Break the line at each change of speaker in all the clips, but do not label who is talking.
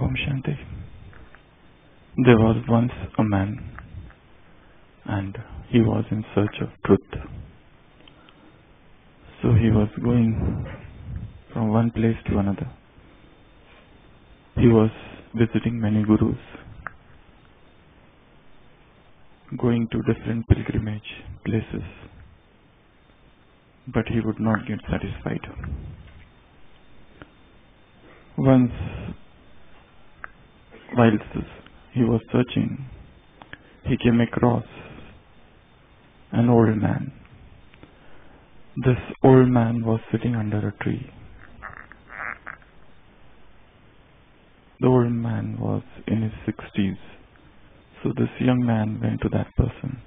Om Shanti. There was once a man and he was in search of truth. So he was going from one place to another. He was visiting many gurus, going to different pilgrimage places, but he would not get satisfied. Once, whilst he was searching, he came across an old man. This old man was sitting under a tree. The old man was in his sixties. So this young man went to that person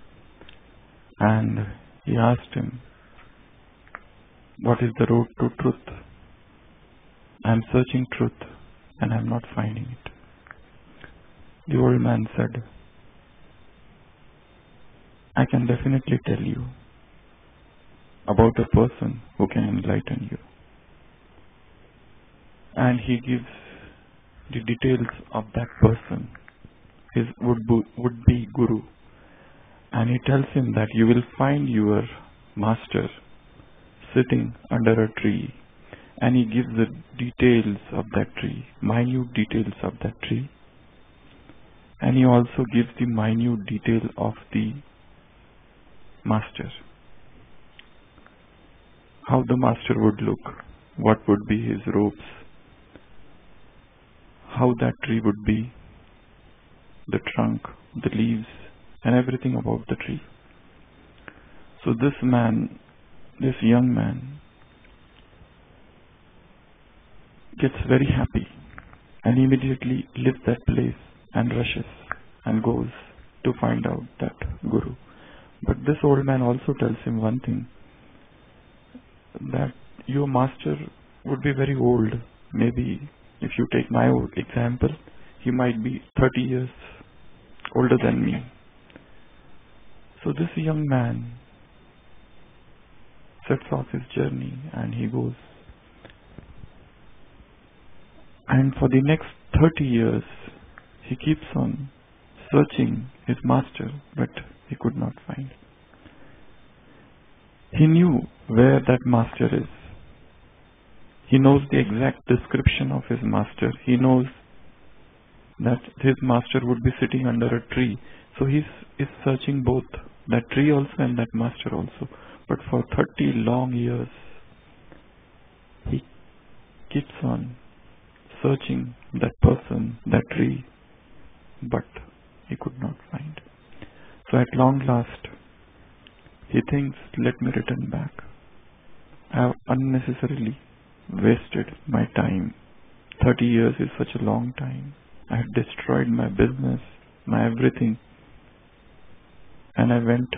and he asked him, What is the road to truth? I am searching truth and I am not finding it. The old man said, I can definitely tell you about a person who can enlighten you. And he gives the details of that person, his would be, would be guru. And he tells him that you will find your master sitting under a tree. And he gives the details of that tree, minute details of that tree. And he also gives the minute detail of the master. How the master would look, what would be his robes, how that tree would be, the trunk, the leaves, and everything about the tree. So this man, this young man, gets very happy and immediately leaves that place and rushes and goes to find out that guru. But this old man also tells him one thing that your master would be very old. Maybe if you take my example, he might be 30 years older than me. So this young man sets off his journey and he goes. And for the next 30 years, he keeps on searching his master, but he could not find. He knew where that master is. He knows the exact description of his master. He knows that his master would be sitting under a tree. So he is searching both that tree also and that master also. But for 30 long years, he keeps on searching that person, that tree, but he could not find. So at long last, he thinks, let me return back. I have unnecessarily wasted my time. 30 years is such a long time. I had destroyed my business, my everything. And I went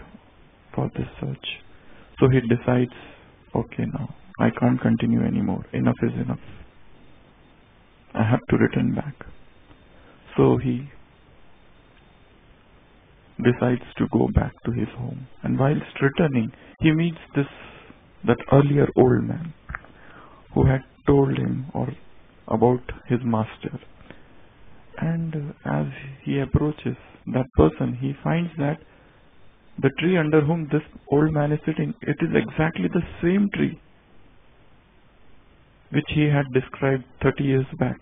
for this search. So he decides, okay now, I can't continue anymore. Enough is enough. I have to return back. So he decides to go back to his home. And whilst returning, he meets this that earlier old man who had told him or about his master. And as he approaches that person, he finds that the tree under whom this old man is sitting, it is exactly the same tree which he had described 30 years back.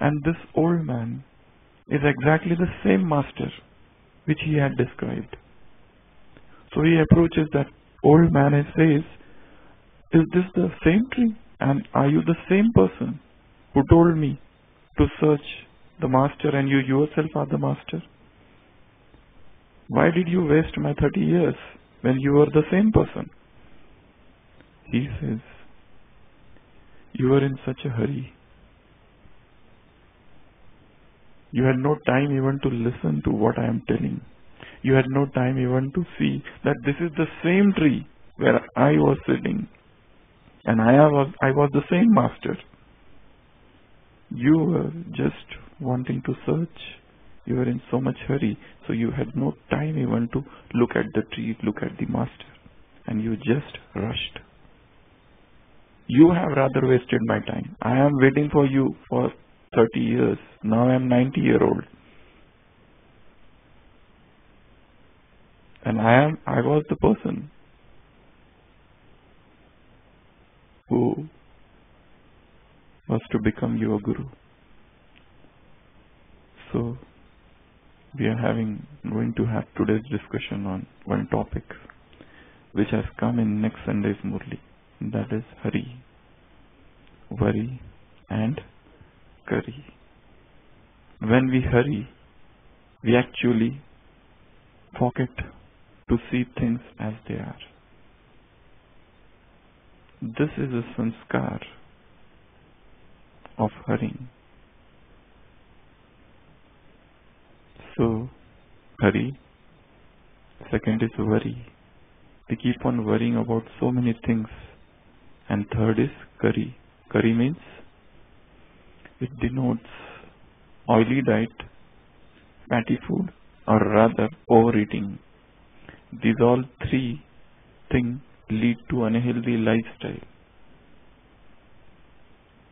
And this old man is exactly the same master which he had described. So he approaches that old man and says, Is this the same tree? And are you the same person who told me to search the master and you yourself are the master? Why did you waste my 30 years when you were the same person? He says, You were in such a hurry. You had no time even to listen to what I am telling. You had no time even to see that this is the same tree where I was sitting and I was, I was the same master. You were just wanting to search. You were in so much hurry, so you had no time even to look at the tree, look at the master, and you just rushed. You have rather wasted my time. I am waiting for you for 30 years. Now I am 90 year old. And I am, I was the person who was to become your guru. So, we are having, going to have today's discussion on one topic which has come in next Sunday's Murli. That is Hurry, Worry and Curry. When we hurry, we actually forget to see things as they are. This is a sanskar of hurrying. So, hurry. Second is worry. We keep on worrying about so many things. And third is curry. Curry means it denotes oily diet, fatty food, or rather overeating. These all three things lead to unhealthy lifestyle.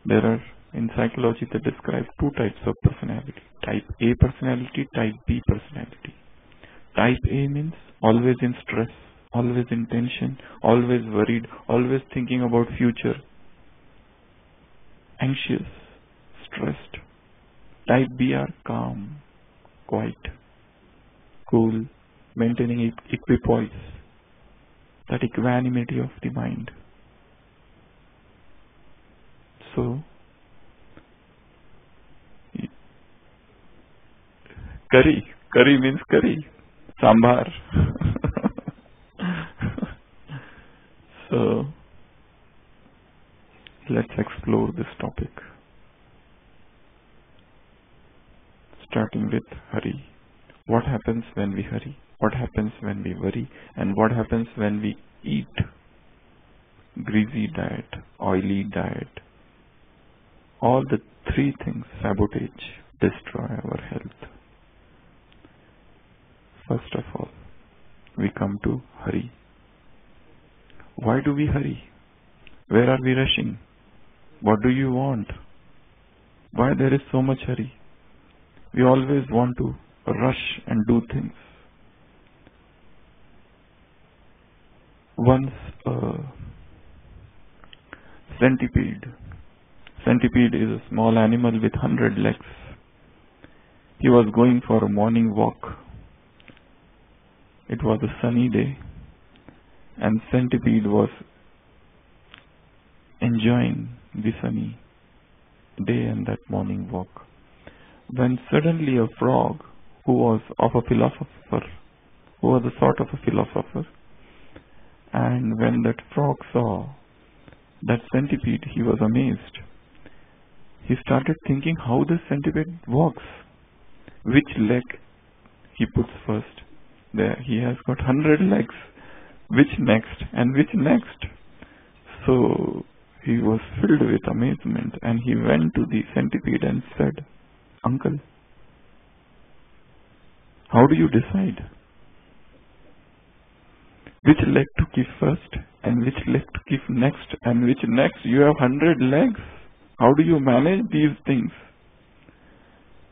There are in psychology they describe two types of personality. Type A personality, type B personality. Type A means always in stress, always in tension, always worried, always thinking about future. Anxious, stressed. Type B are calm, quiet, cool, maintaining equipoise, that equanimity of the mind. So, curry, curry means curry, sambar. so, let's explore this topic. Starting with hurry. What happens when we hurry? what happens when we worry, and what happens when we eat greasy diet, oily diet. All the three things sabotage, destroy our health. First of all, we come to hurry. Why do we hurry? Where are we rushing? What do you want? Why there is so much hurry? We always want to rush and do things. once a centipede. Centipede is a small animal with hundred legs. He was going for a morning walk. It was a sunny day and centipede was enjoying the sunny day and that morning walk. When suddenly a frog who was of a philosopher, who was a sort of a philosopher, and when that frog saw that centipede, he was amazed. He started thinking how this centipede walks. Which leg he puts first. There, he has got hundred legs. Which next and which next? So he was filled with amazement and he went to the centipede and said, Uncle, how do you decide? which leg to give first and which leg to give next and which next. You have hundred legs. How do you manage these things?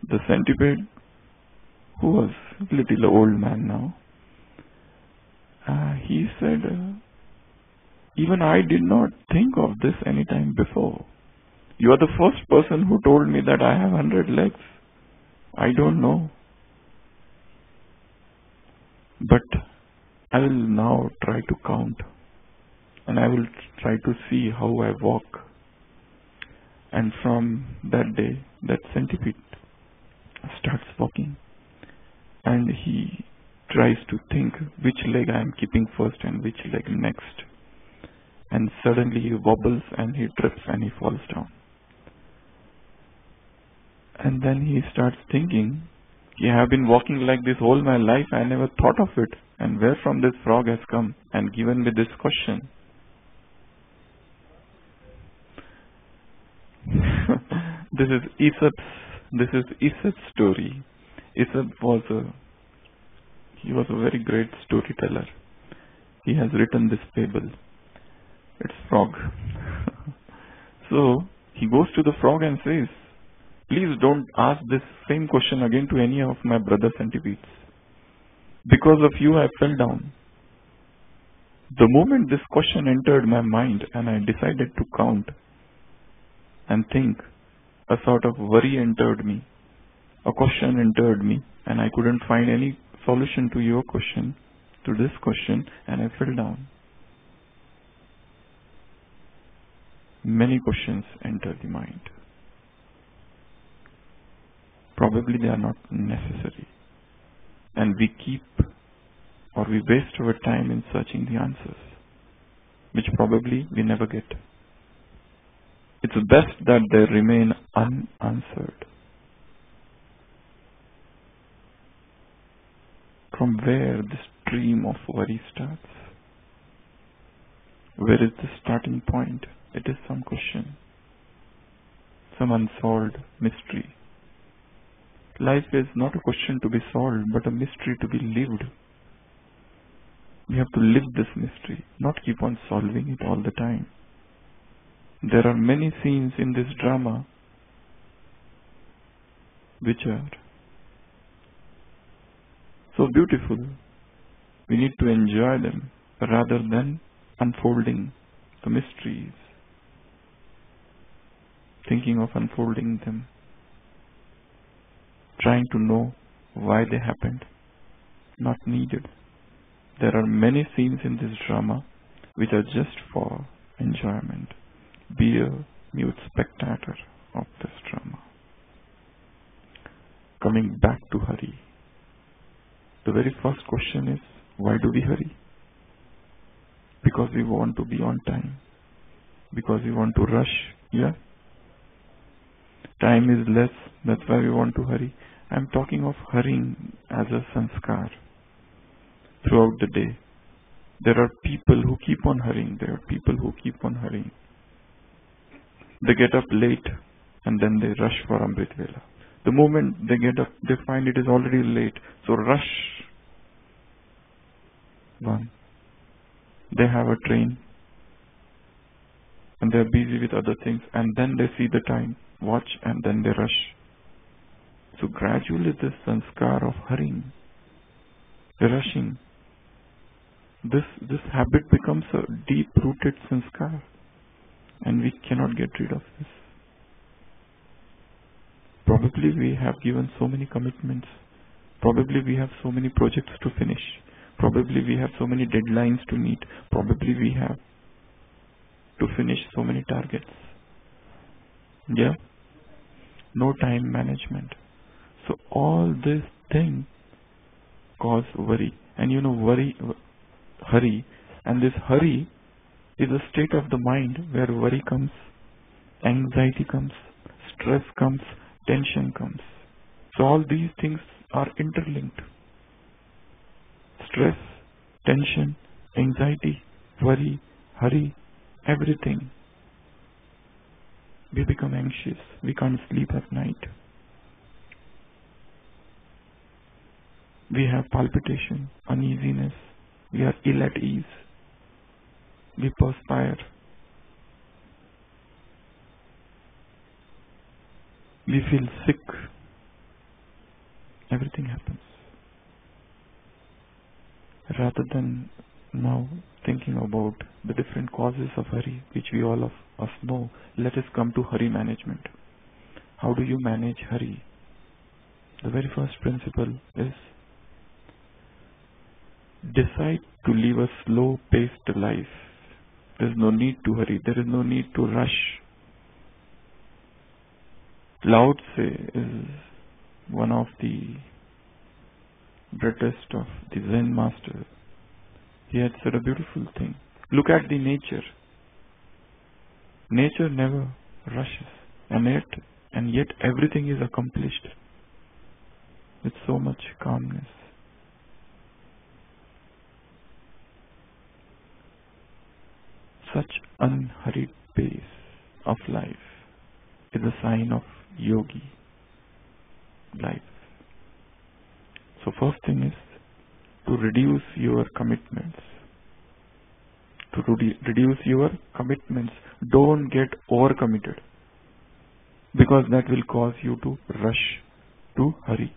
The centipede, who was a little old man now, uh, he said, uh, even I did not think of this any time before. You are the first person who told me that I have hundred legs. I don't know. But I will now try to count and I will try to see how I walk. And from that day, that centipede starts walking and he tries to think which leg I am keeping first and which leg next. And suddenly he wobbles and he trips and he falls down. And then he starts thinking, I have been walking like this all my life, I never thought of it and where from this frog has come and given me this question. this is Aesop's this is Aesop's story. Aesop was a he was a very great storyteller. He has written this fable. It's frog. so he goes to the frog and says, Please don't ask this same question again to any of my brother centipedes. Because of you, I fell down. The moment this question entered my mind and I decided to count and think, a sort of worry entered me. A question entered me and I couldn't find any solution to your question, to this question, and I fell down. Many questions enter the mind. Probably they are not necessary. And we keep or we waste our time in searching the answers, which probably we never get. It's best that they remain unanswered. From where the stream of worry starts? Where is the starting point? It is some question, some unsolved mystery. Life is not a question to be solved, but a mystery to be lived. We have to live this mystery, not keep on solving it all the time. There are many scenes in this drama which are so beautiful. We need to enjoy them rather than unfolding the mysteries, thinking of unfolding them, trying to know why they happened, not needed. There are many scenes in this drama which are just for enjoyment. Be a mute spectator of this drama. Coming back to hurry. The very first question is why do we hurry? Because we want to be on time. Because we want to rush. Yeah? Time is less, that's why we want to hurry. I'm talking of hurrying as a sanskar throughout the day. There are people who keep on hurrying. There are people who keep on hurrying. They get up late and then they rush for Amrit Vela. The moment they get up, they find it is already late. So rush. One. They have a train and they're busy with other things and then they see the time, watch and then they rush. So gradually this sanskar of hurrying, rushing, this this habit becomes a deep rooted sanskar and we cannot get rid of this. Probably we have given so many commitments. Probably we have so many projects to finish. Probably we have so many deadlines to meet. Probably we have to finish so many targets. Yeah? No time management so all this thing cause worry and you know worry hurry and this hurry is a state of the mind where worry comes, anxiety comes, stress comes, tension comes. So all these things are interlinked. Stress, tension, anxiety, worry, hurry, everything. We become anxious. We can't sleep at night. We have palpitation, uneasiness, we are ill at ease. We perspire. We feel sick. Everything happens. Rather than now thinking about the different causes of hurry, which we all of us know, let us come to hurry management. How do you manage hurry? The very first principle is decide to live a slow paced life. There is no need to hurry. There is no need to rush. Lao Tse is one of the greatest of the Zen masters. He had said a beautiful thing. Look at the nature. Nature never rushes, and yet, and yet everything is accomplished with so much calmness. Such unhurried pace of life is a sign of yogi life. So first thing is to reduce your commitments. To reduce your commitments. Don't get overcommitted. because that will cause you to rush, to hurry.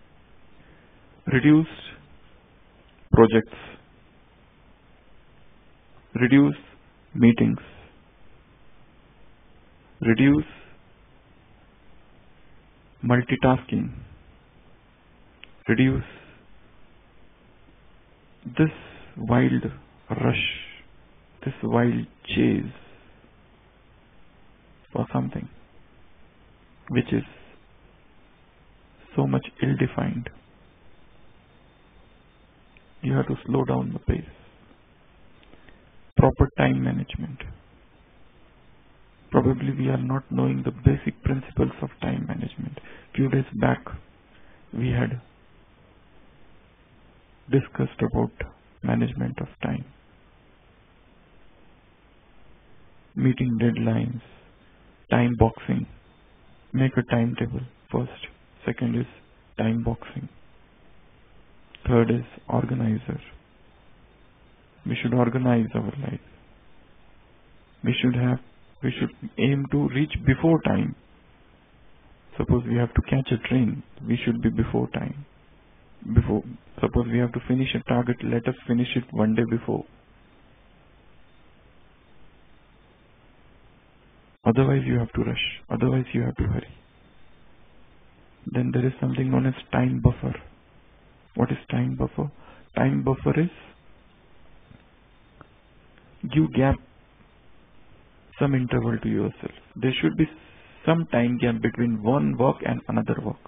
Reduce projects, reduce meetings, reduce multitasking, reduce this wild rush, this wild chase for something which is so much ill defined. You have to slow down the pace. Proper time management. Probably we are not knowing the basic principles of time management. Few days back we had discussed about management of time. Meeting deadlines, time boxing. Make a timetable first. Second is time boxing. Third is organizer. We should organize our life. We should have, we should aim to reach before time. Suppose we have to catch a train, we should be before time. Before, suppose we have to finish a target, let us finish it one day before. Otherwise you have to rush, otherwise you have to hurry. Then there is something known as time buffer. What is time buffer? Time buffer is give gap some interval to yourself. There should be some time gap between one work and another work.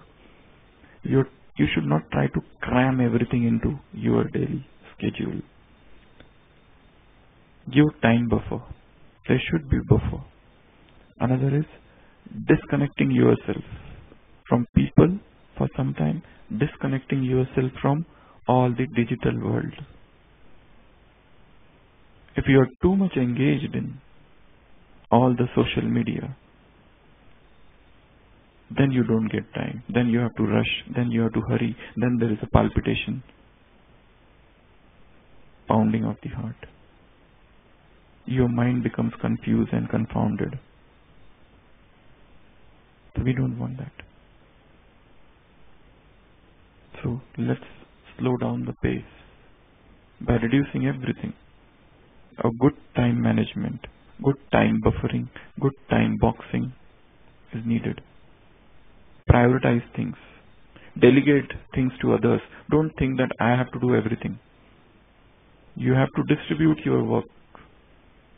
you you should not try to cram everything into your daily schedule. Give time buffer. There should be buffer. Another is disconnecting yourself from people for some time disconnecting yourself from all the digital world. If you are too much engaged in all the social media, then you don't get time. Then you have to rush. Then you have to hurry. Then there is a palpitation, pounding of the heart. Your mind becomes confused and confounded. So we don't want that. So let's slow down the pace by reducing everything. A good time management, good time buffering, good time boxing is needed. Prioritize things. Delegate things to others. Don't think that I have to do everything. You have to distribute your work.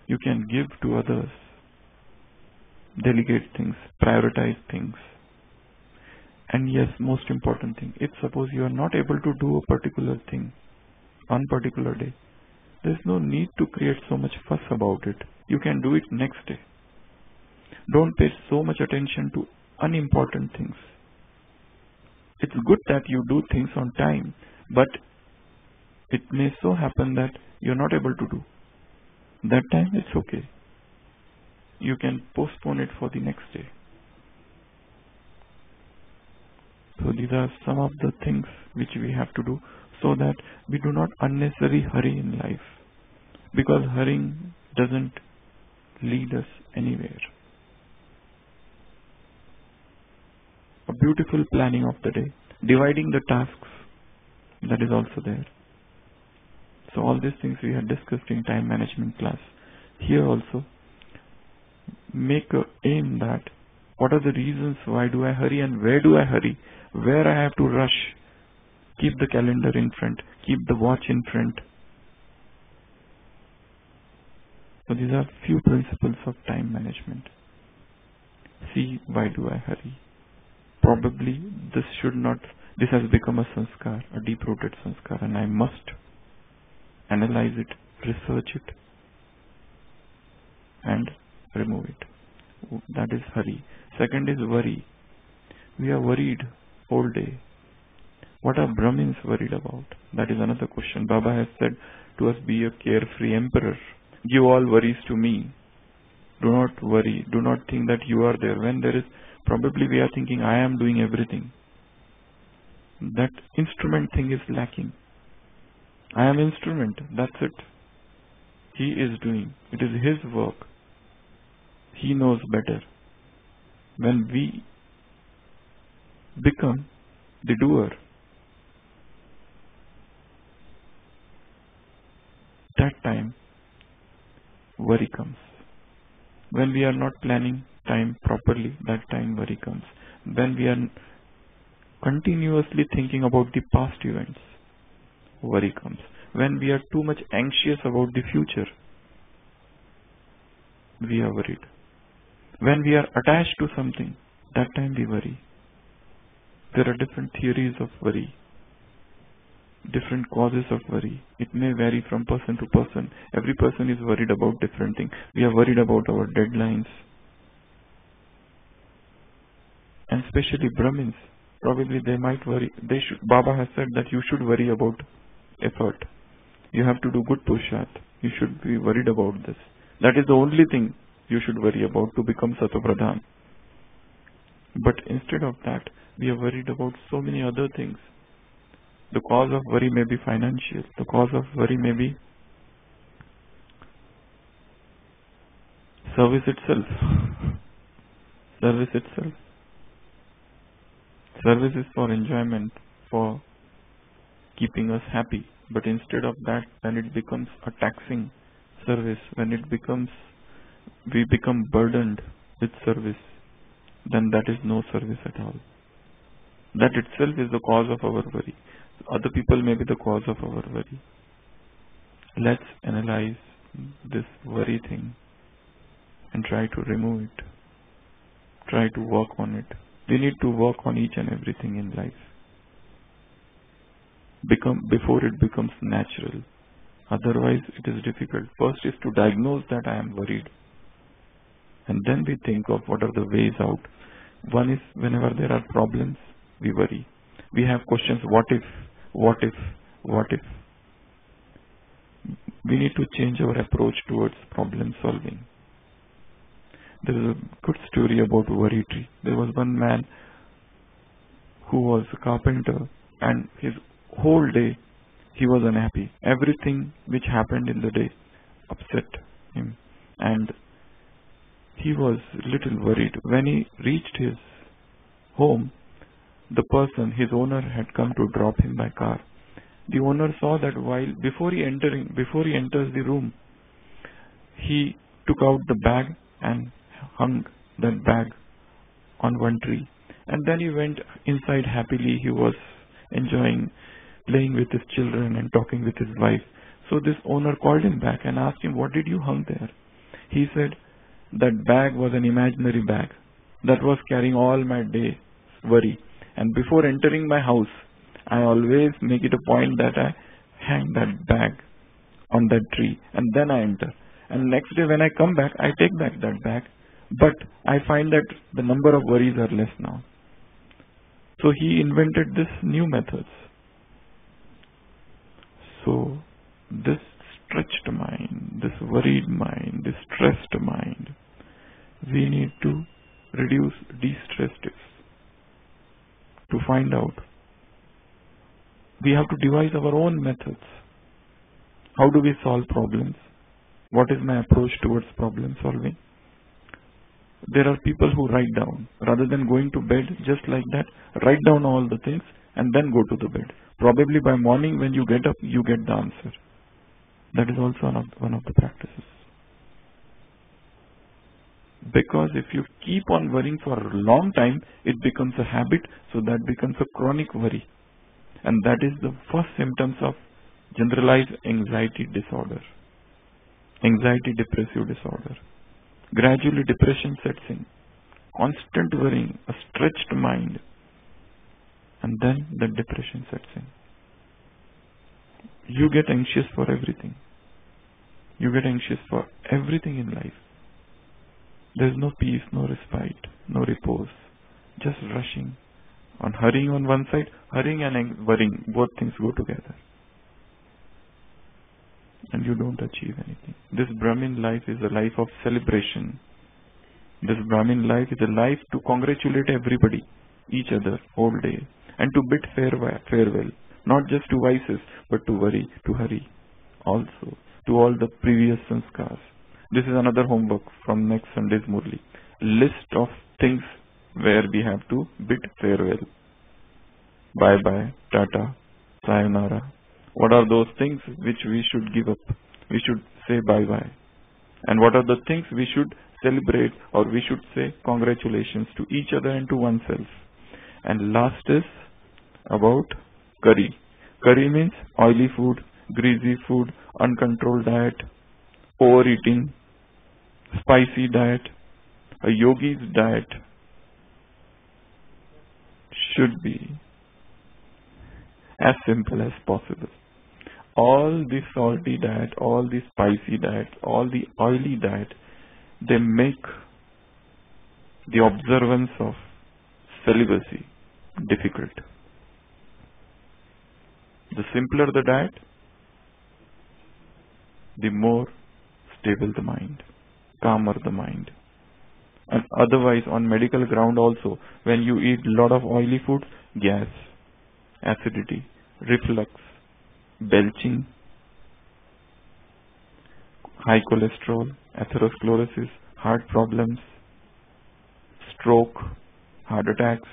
You can give to others. Delegate things. Prioritize things. And yes, most important thing, if suppose you are not able to do a particular thing on particular day, there's no need to create so much fuss about it. You can do it next day. Don't pay so much attention to unimportant things. It's good that you do things on time, but it may so happen that you're not able to do. That time it's okay. You can postpone it for the next day. So these are some of the things which we have to do so that we do not unnecessarily hurry in life because hurrying doesn't lead us anywhere. A beautiful planning of the day, dividing the tasks, that is also there. So all these things we had discussed in time management class. Here also, make a aim that what are the reasons why do I hurry and where do I hurry where I have to rush. Keep the calendar in front, keep the watch in front. So these are few principles of time management. See why do I hurry? Probably this should not, this has become a sanskar, a deep-rooted sanskar and I must analyze it, research it and remove it. That is hurry. Second is worry. We are worried whole day. What are Brahmins worried about? That is another question. Baba has said to us, be a carefree emperor. Give all worries to me. Do not worry. Do not think that you are there. When there is, probably we are thinking, I am doing everything. That instrument thing is lacking. I am instrument. That's it. He is doing. It is his work. He knows better. When we become the doer. That time worry comes. When we are not planning time properly, that time worry comes. When we are continuously thinking about the past events, worry comes. When we are too much anxious about the future, we are worried. When we are attached to something, that time we worry. There are different theories of worry, different causes of worry. It may vary from person to person. Every person is worried about different things. We are worried about our deadlines. And especially Brahmins, probably they might worry. They should, Baba has said that you should worry about effort. You have to do good purusharth. You should be worried about this. That is the only thing you should worry about to become Satopradhan. But instead of that, we are worried about so many other things. The cause of worry may be financial. The cause of worry may be service itself. service itself. Service is for enjoyment, for keeping us happy. But instead of that, when it becomes a taxing service, when it becomes, we become burdened with service, then that is no service at all. That itself is the cause of our worry. Other people may be the cause of our worry. Let's analyze this worry thing and try to remove it. Try to work on it. We need to work on each and everything in life. Become before it becomes natural. Otherwise it is difficult. First is to diagnose that I am worried. And then we think of what are the ways out. One is whenever there are problems, we worry. We have questions, what if, what if, what if. We need to change our approach towards problem solving. There is a good story about worry tree. There was one man who was a carpenter and his whole day he was unhappy. Everything which happened in the day upset him and he was little worried. When he reached his home, the person, his owner, had come to drop him by car. The owner saw that while before he entering, before he enters the room, he took out the bag and hung that bag on one tree. And then he went inside happily. He was enjoying playing with his children and talking with his wife. So this owner called him back and asked him, what did you hung there? He said, that bag was an imaginary bag that was carrying all my day worry. And before entering my house, I always make it a point that I hang that bag on that tree and then I enter. And next day when I come back, I take back that bag. But I find that the number of worries are less now. So he invented this new methods. So this stretched mind, this worried mind, this stressed mind, we need to reduce de-stressed it to find out. We have to devise our own methods. How do we solve problems? What is my approach towards problem solving? There are people who write down. Rather than going to bed just like that, write down all the things and then go to the bed. Probably by morning when you get up, you get the answer. That is also one of, one of the practices. Because if you keep on worrying for a long time, it becomes a habit, so that becomes a chronic worry. And that is the first symptoms of generalized anxiety disorder. Anxiety depressive disorder. Gradually depression sets in. Constant worrying, a stretched mind. And then the depression sets in. You get anxious for everything. You get anxious for everything in life. There is no peace, no respite, no repose. Just rushing. On hurrying on one side, hurrying and worrying, both things go together. And you don't achieve anything. This Brahmin life is a life of celebration. This Brahmin life is a life to congratulate everybody, each other, whole day, and to bid farewell, not just to vices, but to worry, to hurry, also to all the previous sanskars. This is another homework from next Sunday's Murli. List of things where we have to bid farewell. bye bye, tata, sayonara. What are those things which we should give up? We should say bye bye. And what are the things we should celebrate or we should say congratulations to each other and to oneself? And last is about curry. Curry means oily food, greasy food, uncontrolled diet, overeating, spicy diet. A yogi's diet should be as simple as possible. All the salty diet, all the spicy diet, all the oily diet, they make the observance of celibacy difficult. The simpler the diet, the more stable the mind, calmer the mind. And otherwise, on medical ground also, when you eat lot of oily food, gas, acidity, reflux, belching, high cholesterol, atherosclerosis, heart problems, stroke, heart attacks.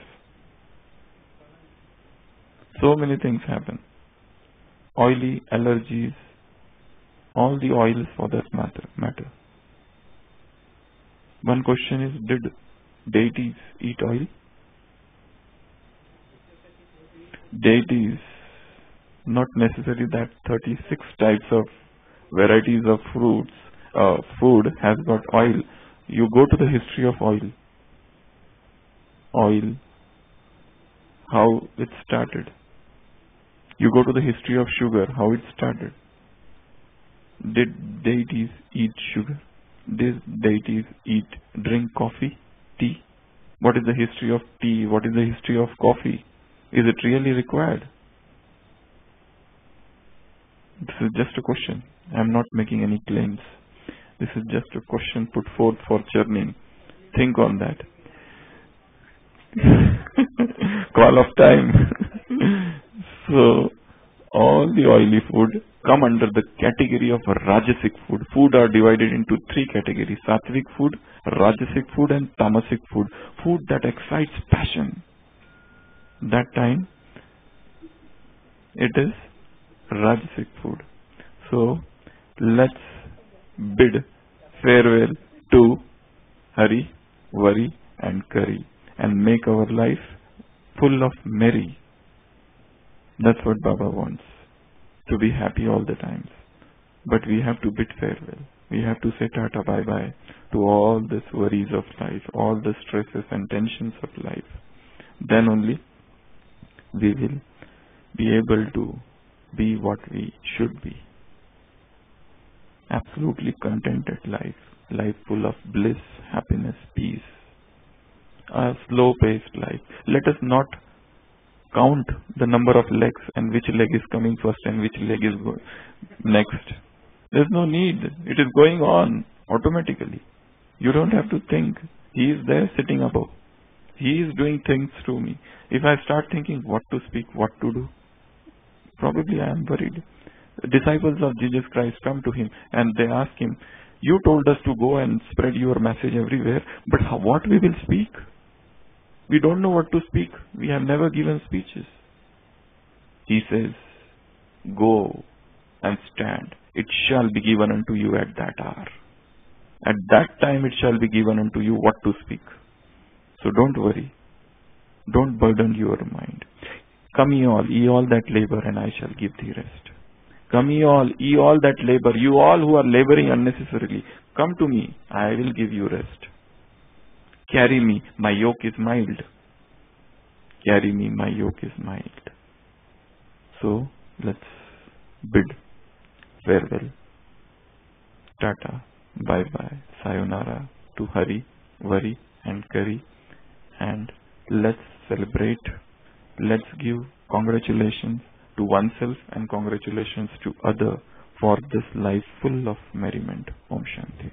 So many things happen. Oily allergies, all the oils for that matter matter. One question is did deities eat oil? Deities, not necessarily that 36 types of varieties of fruits, uh, food has got oil. You go to the history of oil. Oil, how it started. You go to the history of sugar, how it started. Did deities eat sugar? Did deities eat, drink coffee, tea? What is the history of tea? What is the history of coffee? Is it really required? This is just a question. I am not making any claims. This is just a question put forth for churning. Think on that. Call of time. so, all the oily food come under the category of Rajasic food. Food are divided into three categories. Sattvic food, Rajasic food and Tamasic food. Food that excites passion. That time, it is Rajasic food. So, let's bid farewell to hurry, worry and curry and make our life full of merry. That's what Baba wants to be happy all the times. But we have to bid farewell. We have to say tata bye bye to all these worries of life, all the stresses and tensions of life. Then only we will be able to be what we should be. Absolutely contented life, life full of bliss, happiness, peace. A slow paced life. Let us not count the number of legs and which leg is coming first and which leg is going next. There's no need. It is going on automatically. You don't have to think. He is there sitting above. He is doing things through me. If I start thinking what to speak, what to do, probably I am worried. The disciples of Jesus Christ come to him and they ask him, You told us to go and spread your message everywhere, but how, what we will speak? We don't know what to speak. We have never given speeches. He says, Go and stand. It shall be given unto you at that hour. At that time it shall be given unto you what to speak. So don't worry. Don't burden your mind. Come ye all, ye all that labor, and I shall give thee rest. Come ye all, ye all that labor, you all who are laboring unnecessarily, come to me, I will give you rest. Carry me, my yoke is mild. Carry me, my yoke is mild. So let's bid farewell. Tata, bye bye, sayonara to hurry, worry and curry and let's celebrate. Let's give congratulations to oneself and congratulations to other for this life full of merriment. Om Shanti.